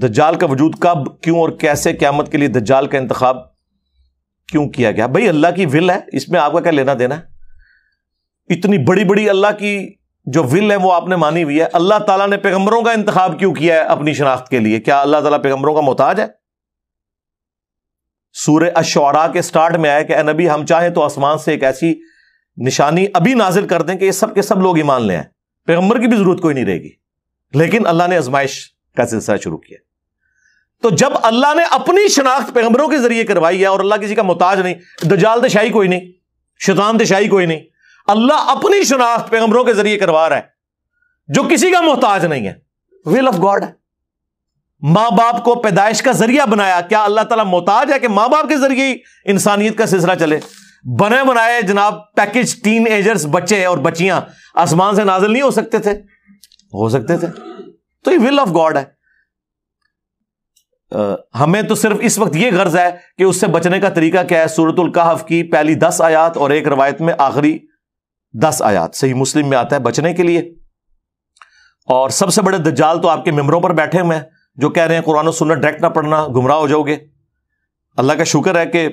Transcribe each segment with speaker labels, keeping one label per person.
Speaker 1: दज्जाल का वजूद कब, क्यों और कैसे क्यामत के लिए दज्जाल का इंतखब क्यों किया गया? भाई, अल्लाह की विल है, इसमें आपका क्या लेना देना है? इतनी बड़ी बड़ी अल्लाह की जो विल है, वो आपने मानी हुई है। अल्लाह ताला ने पैगंबरों का इंतखब क्यों किया है अपनी शनाख्त के लिए? क्या अल्लाह ताला पैगंबरों का मोहताज है? सूर्य अशौरा के स्टार्ट में आया कि नबी, हम चाहें तो आसमान से एक ऐसी निशानी अभी नाजिल कर दें कि ये सब के सब लोग ईमान ले आए। पैगंबर की भी ज़रूरत कोई नहीं रहेगी। लेकिन अल्लाह ने आजमाइश का सिलसिला शुरू किया। तो जब अल्लाह ने अपनी शनाख्त पैगंबरों के ज़रिए करवाई है और अल्लाह किसी का मोहताज नहीं दजाल दशाही कोई नहीं शैतान दशाही कोई नहीं अल्लाह अपनी शनाख्त पैगंबरों के ज़रिए करवा रहा है जो किसी का मोहताज नहीं है। विल ऑफ़ गॉड है माँ बाप को पैदाइश का ज़रिया बनाया क्या अल्लाह ताला मोहताज है कि माँ बाप के ज़रिए ही इंसानियत का सिलसिला चले? बने बनाए जनाब पैकेज टीन एजर्स बच्चे और बच्चियाँ आसमान से नाजिल नहीं हो सकते थे? हो सकते थे। तो ये विल ऑफ़ गॉड है। हमें तो सिर्फ़ इस वक्त ये गर्ज है कि उससे बचने का तरीका क्या है? सूरतुल कहफ की पहली दस आयात और एक रवायत में आखिरी दस आयात। सही मुस्लिम में आता है बचने के लिए। और सबसे बड़े दज्जाल तो आपके मेम्बरों पर बैठे हुए हैं, जो कह रहे हैं, कुरान सुनना डायरेक्ट ना पढ़ना, गुमराह हो जाओगे। अल्लाह का शुक्र है कि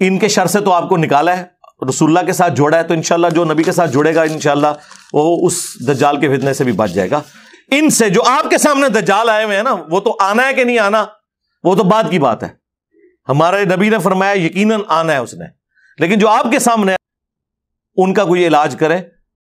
Speaker 1: इनके शर से तो आपको निकाला है रसुल्ला के साथ जोड़ा है तो इनशाला जो नबी के साथ जुड़ेगा इनशाला वो उस दज्जाल के फितने से भी बच जाएगा। इनसे जो आपके सामने दज्जाल आए हुए हैं ना, वो तो आना है कि नहीं आना? वो तो बाद की बात है। हमारे नबी ने फरमाया, यकीनन आना है उसने। लेकिन जो आपके सामने उनका कोई इलाज करे।